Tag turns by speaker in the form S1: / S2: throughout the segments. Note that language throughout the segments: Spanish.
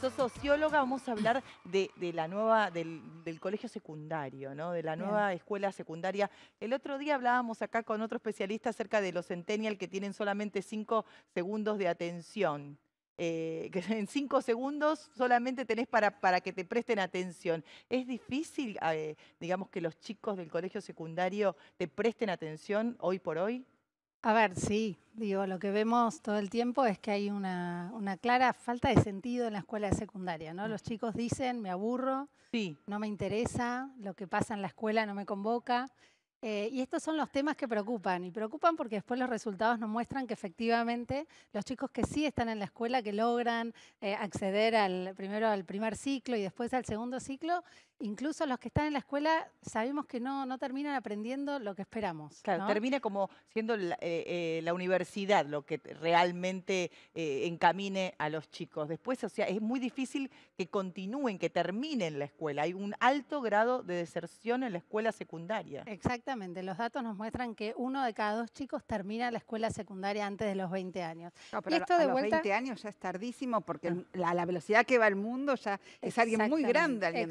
S1: Sos socióloga, vamos a hablar de, la nueva, del, colegio secundario, ¿no? De la nueva escuela secundaria. El otro día hablábamos acá con otro especialista acerca de los centennial que tienen solamente cinco segundos de atención. Eh, que en cinco segundos solamente tenés para, para que te presten atención. ¿Es difícil, eh, digamos, que los chicos del colegio secundario te presten atención hoy por hoy?
S2: A ver, sí, digo, lo que vemos todo el tiempo es que hay una, clara falta de sentido en la escuela secundaria, ¿no? Los chicos dicen, me aburro, sí. no me interesa, lo que pasa en la escuela no me convoca. Eh, y estos son los temas que preocupan, y preocupan porque después los resultados nos muestran que efectivamente los chicos que sí están en la escuela, que logran eh, acceder al, primero al primer ciclo y después al segundo ciclo, incluso los que están en la escuela sabemos que no, no terminan aprendiendo lo que esperamos.
S1: Claro, termina como siendo eh, la, universidad lo que realmente encamine a los chicos. Después, o sea, es muy difícil que continúen, que terminen la escuela. Hay un alto grado de deserción en la escuela secundaria.
S2: Exactamente, los datos nos muestran que uno de cada dos chicos termina la escuela secundaria antes de los 20 años.
S3: No, pero esto a, de los 20 años ya es tardísimo porque a la, velocidad que va el mundo ya es alguien muy grande. Alguien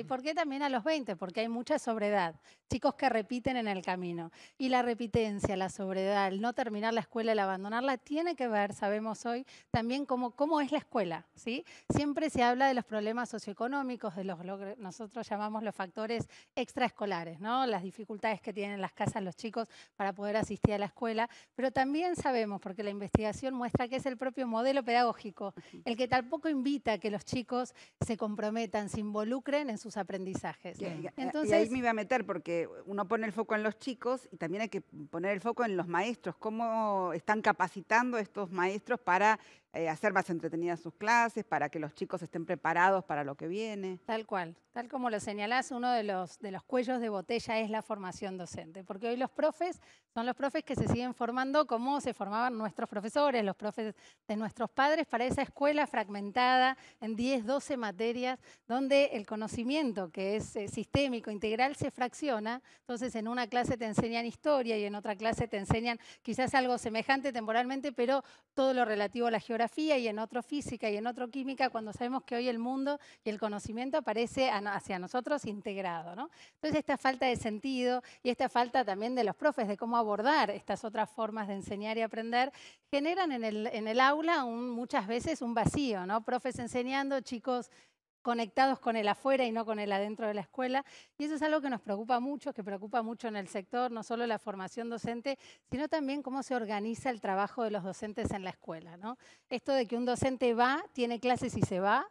S2: exactamente. ¿Y por qué también a los 20? Porque hay mucha sobredad, chicos que repiten en el camino. Y la repitencia, la sobredad, el no terminar la escuela, el abandonarla, tiene que ver, sabemos hoy, también cómo, cómo es la escuela. ¿sí? Siempre se habla de los problemas socioeconómicos, de los, lo que nosotros llamamos los factores extraescolares, ¿no? las dificultades que tienen las casas los chicos para poder asistir a la escuela, pero también sabemos, porque la investigación muestra que es el propio modelo pedagógico, el que tampoco invita a que los chicos se comprometan, se involucren en sus aprendizajes.
S3: Entonces, y ahí me iba a meter, porque uno pone el foco en los chicos y también hay que poner el foco en los maestros, cómo están capacitando estos maestros para eh, hacer más entretenidas sus clases, para que los chicos estén preparados para lo que viene.
S2: Tal cual, tal como lo señalás, uno de los, de los cuellos de botella es la formación docente, porque hoy los profes son los profes que se siguen formando como se formaban nuestros profesores, los profes de nuestros padres, para esa escuela fragmentada en 10, 12 materias, donde el conocimiento que es eh, sistémico, integral, se fracciona. Entonces, en una clase te enseñan historia y en otra clase te enseñan quizás algo semejante temporalmente, pero todo lo relativo a la geografía y en otro física y en otro química, cuando sabemos que hoy el mundo y el conocimiento aparece hacia nosotros integrado. ¿no? Entonces esta falta de sentido y esta falta también de los profes de cómo abordar estas otras formas de enseñar y aprender, generan en el, en el aula muchas veces un vacío, ¿no? Profes enseñando, chicos conectados con el afuera y no con el adentro de la escuela. Y eso es algo que nos preocupa mucho, que preocupa mucho en el sector, no solo la formación docente, sino también cómo se organiza el trabajo de los docentes en la escuela. ¿no? Esto de que un docente va, tiene clases y se va,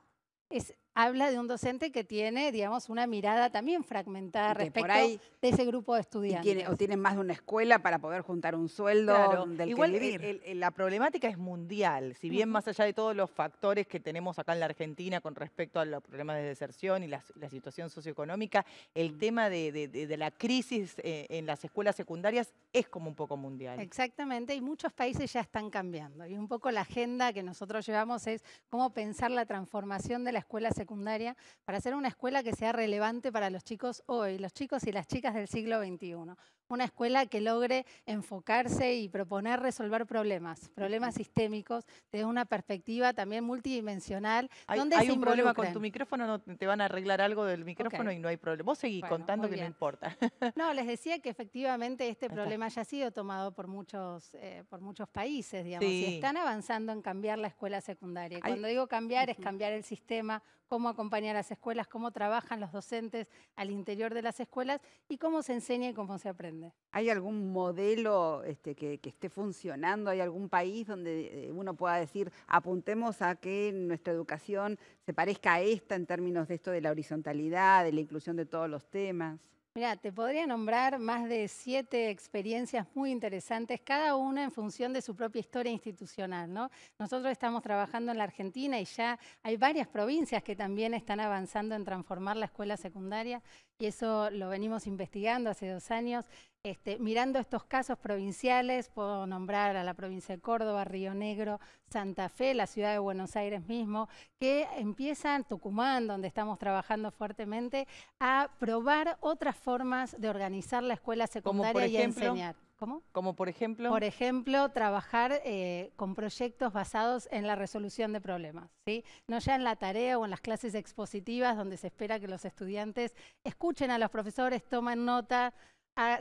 S2: es habla de un docente que tiene, digamos, una mirada también fragmentada respecto de ese grupo de estudiantes.
S3: o tienen más de una escuela para poder juntar un sueldo del
S1: Igual
S3: que vivir.
S1: la problemática es mundial, si bien más allá de todos los factores que tenemos acá en la Argentina con respecto a los problemas de deserción y la, situación socioeconómica, el tema de, la crisis eh, en las escuelas secundarias es como un poco mundial.
S2: Exactamente, y muchos países ya están cambiando. Y un poco la agenda que nosotros llevamos es cómo pensar la transformación de la escuela secundaria secundaria para hacer una escuela que sea relevante para los chicos hoy, los chicos y las chicas del siglo XXI una escuela que logre enfocarse y proponer resolver problemas, problemas sistémicos, desde una perspectiva también multidimensional.
S1: Hay, hay un problema con tu micrófono, no te van a arreglar algo del micrófono y no hay problema. Vos seguís contando que no importa.
S2: No, les decía que efectivamente este problema ya ha sido tomado por muchos, eh, por muchos países, digamos, y están avanzando en cambiar la escuela secundaria. Cuando digo cambiar, es cambiar el sistema, cómo acompañar a las escuelas, cómo trabajan los docentes al interior de las escuelas y cómo se enseña y cómo se aprende.
S3: ¿Hay algún modelo este, que, esté funcionando? ¿Hay algún país donde eh, uno pueda decir, apuntemos a que nuestra educación se parezca a esta en términos de esto de la horizontalidad, de la inclusión de todos los temas?
S2: Mira, te podría nombrar más de siete experiencias muy interesantes, cada una en función de su propia historia institucional. ¿no? Nosotros estamos trabajando en la Argentina y ya hay varias provincias que también están avanzando en transformar la escuela secundaria y eso lo venimos investigando hace dos años. Este, mirando estos casos provinciales, puedo nombrar a la provincia de Córdoba, Río Negro, Santa Fe, la ciudad de Buenos Aires mismo, que empiezan, Tucumán, donde estamos trabajando fuertemente, a probar otras formas de organizar la escuela secundaria y enseñar. ¿Cómo?
S1: Como por ejemplo...
S2: Por ejemplo, trabajar eh, con proyectos basados en la resolución de problemas, ¿sí? No ya en la tarea o en las clases expositivas donde se espera que los estudiantes escuchen a los profesores, tomen nota,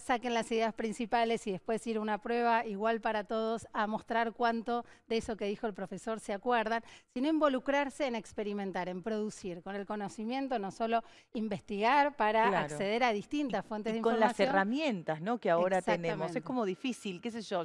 S2: saquen las ideas principales y después ir a una prueba igual para todos a mostrar cuánto de eso que dijo el profesor se acuerdan, sino involucrarse en experimentar, en producir con el conocimiento, no solo investigar para acceder a distintas fuentes de información.
S1: Con las herramientas ¿no? que ahora tenemos. Es como difícil, qué sé yo.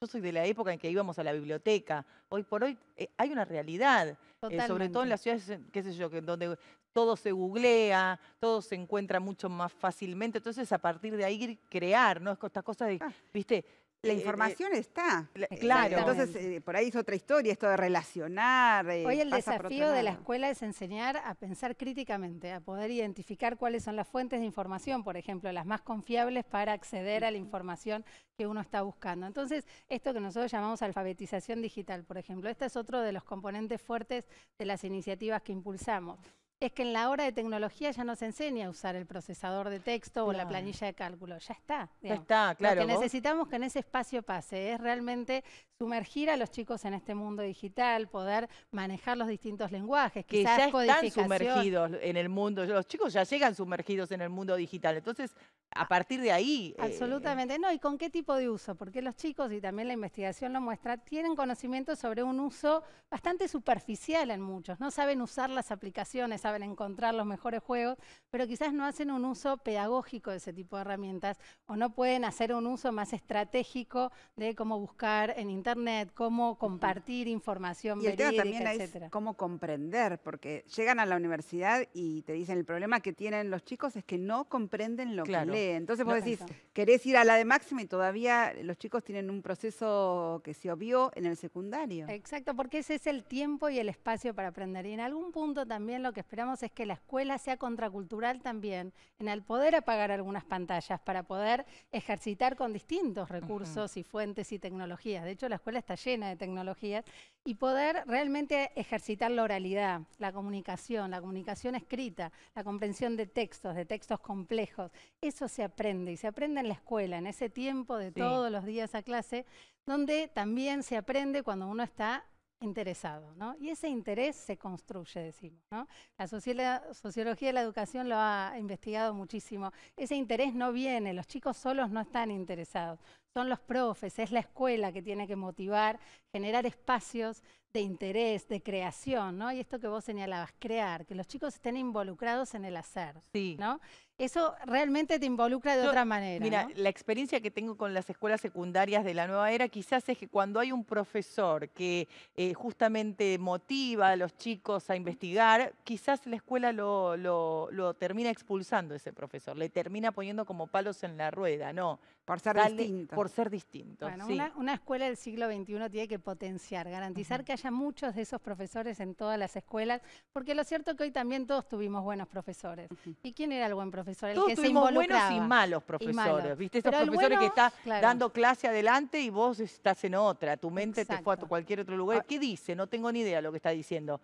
S1: Yo soy de la época en que íbamos a la biblioteca. Hoy por hoy eh, hay una realidad, eh, sobre todo en las ciudades, qué sé yo, que donde todo se googlea, todo se encuentra mucho más fácilmente. Entonces, a partir de ahí crear, ¿no? Estas cosas de, ah. viste,
S3: la eh, eh, información está. claro. Entonces, eh, por ahí es otra historia, esto de relacionar.
S2: Hoy el desafío de la escuela es enseñar a pensar críticamente, a poder identificar cuáles son las fuentes de información, por ejemplo, las más confiables para acceder a la información que uno está buscando. Entonces, esto que nosotros llamamos alfabetización digital, por ejemplo, este es otro de los componentes fuertes de las iniciativas que impulsamos es que en la hora de tecnología ya no se enseña a usar el procesador de texto o la planilla de cálculo, ya está.
S1: Está, claro.
S2: Lo que necesitamos que en ese espacio pase es realmente sumergir a los chicos en este mundo digital, poder manejar los distintos lenguajes,
S1: que ya están sumergidos en el mundo, los chicos ya llegan sumergidos en el mundo digital, entonces a partir de ahí...
S2: Eh, Absolutamente, no, y con qué tipo de uso, porque los chicos, y también la investigación lo muestra, tienen conocimiento sobre un uso bastante superficial en muchos, no saben usar las aplicaciones, saben encontrar los mejores juegos, pero quizás no hacen un uso pedagógico de ese tipo de herramientas o no pueden hacer un uso más estratégico de cómo buscar en Internet, cómo compartir información
S3: y el tema también Es cómo comprender, porque llegan a la universidad y te dicen el problema que tienen los chicos es que no comprenden lo que Entonces vos decís, querés ir a la de máxima y todavía los chicos tienen un proceso que se obvió en el secundario.
S2: Exacto, porque ese es el tiempo y el espacio para aprender. Y en algún punto también lo que esperamos esperamos es que la escuela sea contracultural también, en el poder apagar algunas pantallas para poder ejercitar con distintos recursos y fuentes y tecnologías. De hecho, la escuela está llena de tecnologías y poder realmente ejercitar la oralidad, la comunicación, la comunicación escrita, la comprensión de textos, de textos complejos. Eso se aprende y se aprende en la escuela, en ese tiempo de todos los días a clase, donde también se aprende cuando uno está interesado, ¿no? Y ese interés se construye, decimos, ¿no? La sociología de la educación lo ha investigado muchísimo. Ese interés no viene, los chicos solos no están interesados, son los profes, es la escuela que tiene que motivar, generar espacios de interés, de creación, ¿no? Y esto que vos señalabas, crear, que los chicos estén involucrados en el hacer, sí. ¿no? Eso realmente te involucra de otra manera.
S1: Mira, la experiencia que tengo con las escuelas secundarias de la nueva era quizás es que cuando hay un profesor que eh, justamente motiva a los chicos a investigar, quizás la escuela lo, lo termina expulsando ese profesor, le termina poniendo como palos en la rueda, ¿no?
S3: Por ser distinto.
S1: Por ser distinto.
S2: Bueno, una, escuela del siglo XXI tiene que potenciar, garantizar que haya muchos de esos profesores en todas las escuelas, porque lo cierto es que hoy también todos tuvimos buenos profesores. ¿Y quién era el buen profesor? El
S1: todos que tuvimos buenos y malos profesores. ¿Viste? Esos profesores que están dando clase adelante y vos estás en otra. Tu mente te fue a cualquier otro lugar. Ah. ¿Qué dice? No tengo ni idea lo que está diciendo.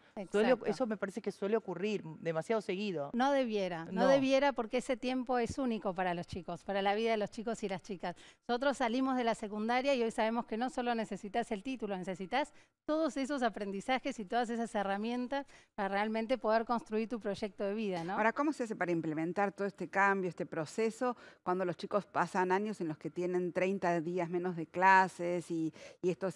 S1: eso me parece que suele ocurrir demasiado seguido.
S2: No debiera, no debiera porque ese tiempo es único para los chicos, para la vida de los chicos y las chicas. Nosotros salimos de la secundaria y hoy sabemos que no solo necesitas el título, necesitas todos esos aprendizajes y todas esas herramientas para realmente poder construir tu proyecto de vida. ¿no?
S3: Ahora, ¿cómo se hace para implementar todo este cambio, este proceso, cuando los chicos pasan años en los que tienen 30 días menos de clases y, esto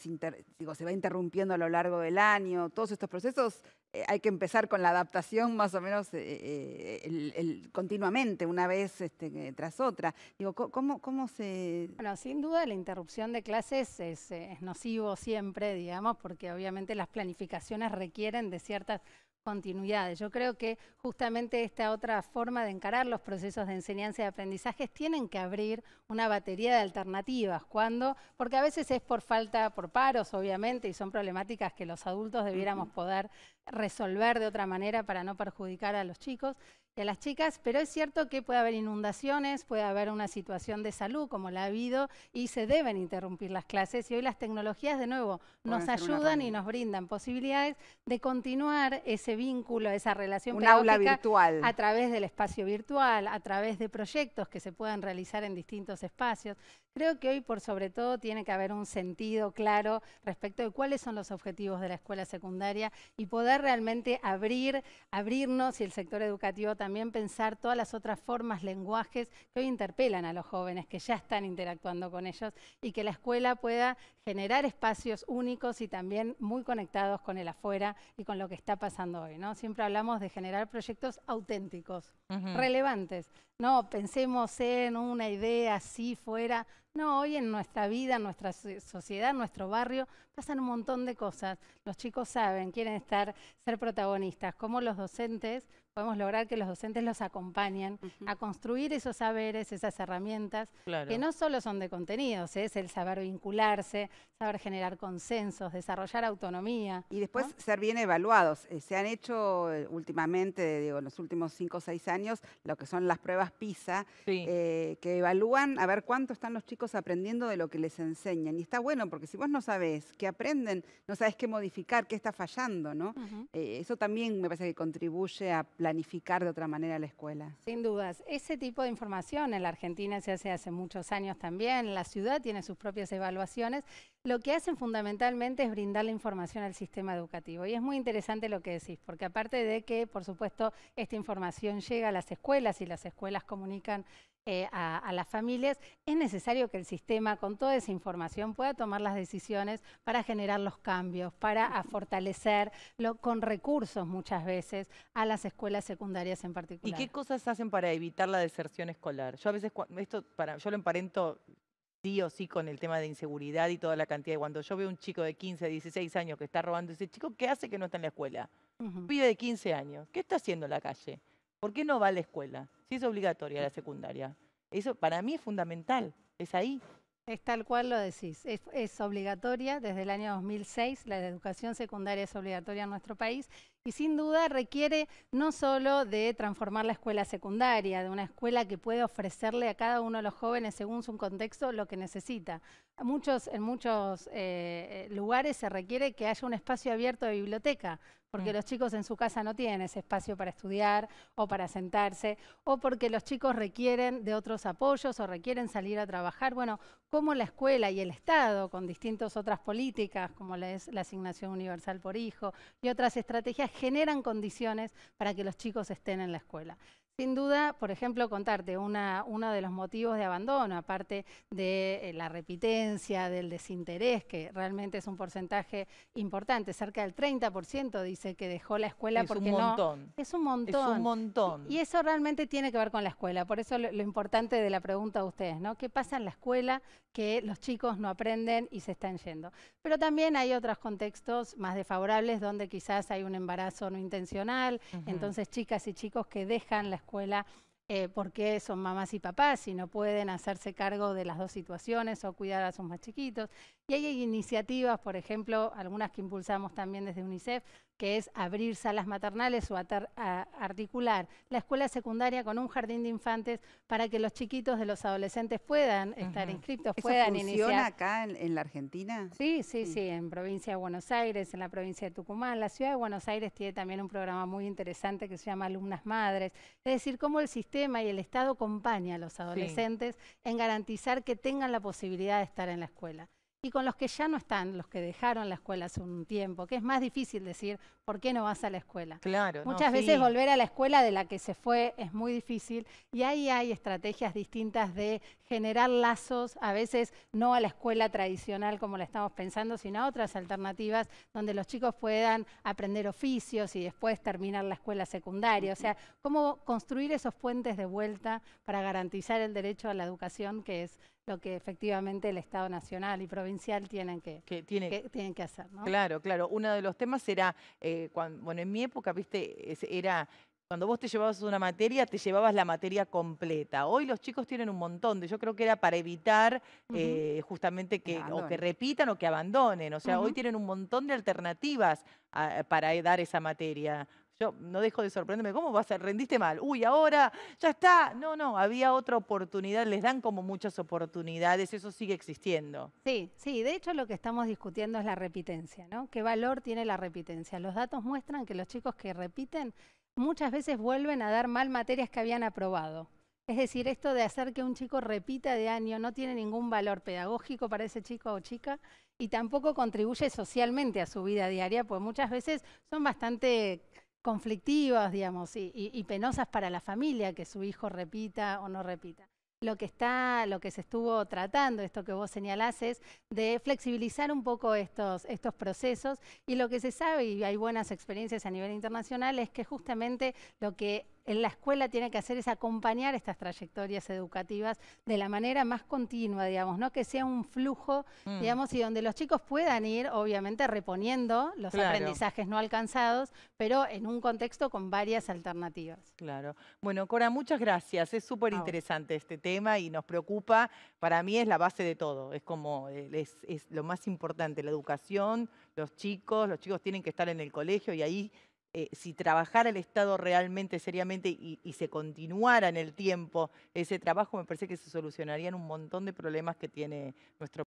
S3: digo, se va interrumpiendo a lo largo del año? Todos estos procesos eh, hay que empezar con la adaptación más o menos eh, eh, continuamente, una vez este, tras otra. Digo, ¿cómo, ¿cómo se...?
S2: Bueno, sin duda la interrupción de clases es, es nocivo siempre, digamos, porque obviamente las planificaciones requieren de ciertas continuidades. Yo creo que justamente esta otra forma de encarar los procesos de enseñanza y aprendizaje tienen que abrir una batería de alternativas. ¿Cuándo? Porque a veces es por falta, por paros, obviamente, y son problemáticas que los adultos debiéramos poder resolver de otra manera para no perjudicar a los chicos y a las chicas, pero es cierto que puede haber inundaciones, puede haber una situación de salud como la ha habido y se deben interrumpir las clases y hoy las tecnologías de nuevo nos ayudan y nos brindan posibilidades de continuar ese vínculo, esa relación
S3: un aula virtual
S2: a través del espacio virtual, a través de proyectos que se puedan realizar en distintos espacios. Creo que hoy por sobre todo tiene que haber un sentido claro respecto de cuáles son los objetivos de la escuela secundaria y poder realmente abrir, abrirnos y el sector educativo también pensar todas las otras formas, lenguajes que hoy interpelan a los jóvenes, que ya están interactuando con ellos y que la escuela pueda generar espacios únicos y también muy conectados con el afuera y con lo que está pasando hoy. ¿no? Siempre hablamos de generar proyectos auténticos, relevantes. No pensemos en una idea así fuera. No, hoy en nuestra vida, en nuestra sociedad, en nuestro barrio, pasan un montón de cosas. Los chicos saben, quieren estar, ser protagonistas. Como los docentes podemos lograr que los docentes los acompañen a construir esos saberes, esas herramientas, que no solo son de contenidos, es el saber vincularse, saber generar consensos, desarrollar autonomía.
S3: Y después ser bien evaluados. Eh, se han hecho eh, últimamente, digo, en los últimos cinco o seis años, lo que son las pruebas PISA, eh, que evalúan a ver cuánto están los chicos aprendiendo de lo que les enseñan. Y está bueno, porque si vos no sabés qué aprenden, no sabés qué modificar, qué está fallando, ¿no? eso también me parece que contribuye a planificar de otra manera la escuela.
S2: Sin dudas. Ese tipo de información en la Argentina se hace hace muchos años también. La ciudad tiene sus propias evaluaciones. Lo que hacen fundamentalmente es brindar la información al sistema educativo. Y es muy interesante lo que decís, porque aparte de que, por supuesto, esta información llega a las escuelas y las escuelas comunican eh, a, las familias, es necesario que el sistema con toda esa información pueda tomar las decisiones para generar los cambios, para fortalecer con recursos muchas veces a las escuelas secundarias en particular.
S1: ¿Y qué cosas hacen para evitar la deserción escolar? Yo a veces, esto para, yo lo emparento sí o sí con el tema de inseguridad y toda la cantidad. Cuando yo veo un chico de 15, 16 años que está robando, ese chico, ¿qué hace que no está en la escuela? Vive de 15 años, ¿qué está haciendo en la calle? ¿Por qué no va a la escuela? Si es obligatoria la secundaria. Eso para mí es fundamental, es ahí.
S2: Es tal cual lo decís. Es, obligatoria desde el año 2006, la educación secundaria es obligatoria en nuestro país y sin duda requiere no solo de transformar la escuela secundaria, de una escuela que pueda ofrecerle a cada uno de los jóvenes según su contexto lo que necesita. En muchos eh, lugares se requiere que haya un espacio abierto de biblioteca porque mm. los chicos en su casa no tienen ese espacio para estudiar o para sentarse, o porque los chicos requieren de otros apoyos o requieren salir a trabajar. Bueno, como la escuela y el Estado, con distintas otras políticas, como la, es la asignación universal por hijo y otras estrategias, generan condiciones para que los chicos estén en la escuela. Sin duda, por ejemplo, contarte una, uno de los motivos de abandono, aparte de eh, la repitencia, del desinterés, que realmente es un porcentaje importante, cerca del 30% dice que dejó la escuela porque
S1: no... Es un montón.
S2: Es un montón.
S1: Es un montón.
S2: Y, eso realmente tiene que ver con la escuela. Por eso lo, lo, importante de la pregunta de ustedes, ¿no? ¿Qué pasa en la escuela que los chicos no aprenden y se están yendo? Pero también hay otros contextos más desfavorables donde quizás hay un embarazo no intencional, entonces chicas y chicos que dejan la escuela escuela eh, porque son mamás y papás y no pueden hacerse cargo de las dos situaciones o cuidar a sus más chiquitos. Y hay iniciativas, por ejemplo, algunas que impulsamos también desde UNICEF, que es abrir salas maternales o articular la escuela secundaria con un jardín de infantes para que los chiquitos de los adolescentes puedan estar inscritos,
S3: ¿Eso
S2: puedan
S3: funciona acá en, la Argentina?
S2: Sí, sí, sí, en provincia de Buenos Aires, en la provincia de Tucumán. La ciudad de Buenos Aires tiene también un programa muy interesante que se llama Alumnas Madres. Es decir, cómo el sistema y el Estado acompaña a los adolescentes en garantizar que tengan la posibilidad de estar en la escuela y con los que ya no están, los que dejaron la escuela hace un tiempo, que es más difícil decir, ¿por qué no vas a la escuela?
S1: Claro.
S2: Muchas veces volver a la escuela de la que se fue es muy difícil y ahí hay estrategias distintas de generar lazos, a veces no a la escuela tradicional como la estamos pensando, sino a otras alternativas donde los chicos puedan aprender oficios y después terminar la escuela secundaria. O sea, cómo construir esos puentes de vuelta para garantizar el derecho a la educación que es lo que efectivamente el Estado nacional y provincial tienen que, tienen que hacer. ¿no?
S1: Claro, claro. Uno de los temas era, eh, cuando, bueno, en mi época, viste, era cuando vos te llevabas una materia, te llevabas la materia completa. Hoy los chicos tienen un montón de, yo creo que era para evitar eh, justamente que, o que repitan o que abandonen. O sea, hoy tienen un montón de alternativas ah, para dar esa materia yo no dejo de sorprenderme, ¿cómo vas a rendiste mal? Uy, ahora ya está. No, no, había otra oportunidad, les dan como muchas oportunidades, eso sigue existiendo.
S2: Sí, sí, de hecho lo que estamos discutiendo es la repitencia, ¿no? ¿Qué valor tiene la repitencia? Los datos muestran que los chicos que repiten muchas veces vuelven a dar mal materias que habían aprobado. Es decir, esto de hacer que un chico repita de año no tiene ningún valor pedagógico para ese chico o chica y tampoco contribuye socialmente a su vida diaria, pues muchas veces son bastante conflictivas, digamos, y, penosas para la familia que su hijo repita o no repita. Lo que está, lo que se estuvo tratando, esto que vos señalás, es de flexibilizar un poco estos, estos procesos. Y lo que se sabe, y hay buenas experiencias a nivel internacional, es que justamente lo que en la escuela tiene que hacer es acompañar estas trayectorias educativas de la manera más continua, digamos, ¿no? Que sea un flujo, mm. digamos, y donde los chicos puedan ir, obviamente, reponiendo los aprendizajes no alcanzados, pero en un contexto con varias alternativas.
S1: Claro. Bueno, Cora, muchas gracias. Es súper interesante este tema y nos preocupa. Para mí es la base de todo. Es como, eh, es, es lo más importante, la educación, los chicos, los chicos tienen que estar en el colegio y ahí eh, si trabajara el Estado realmente seriamente y, y, se continuara en el tiempo ese trabajo, me parece que se solucionarían un montón de problemas que tiene nuestro